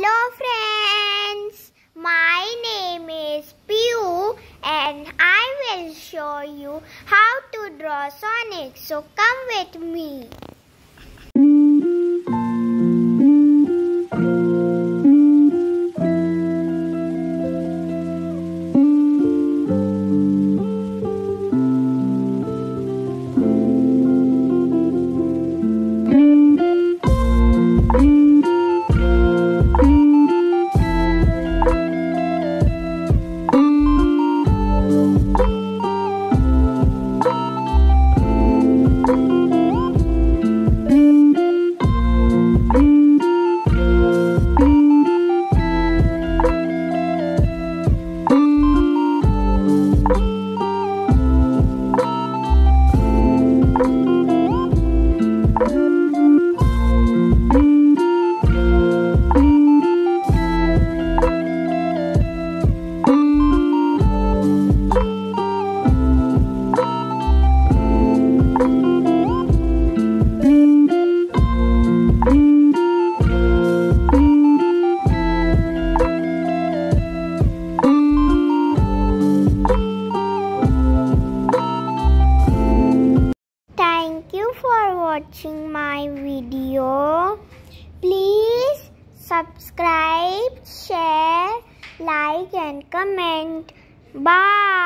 Hello friends, my name is Pihu and I will show you how to draw Sonic. So come with me. Watching my video. Please subscribe, share, like and comment. Bye.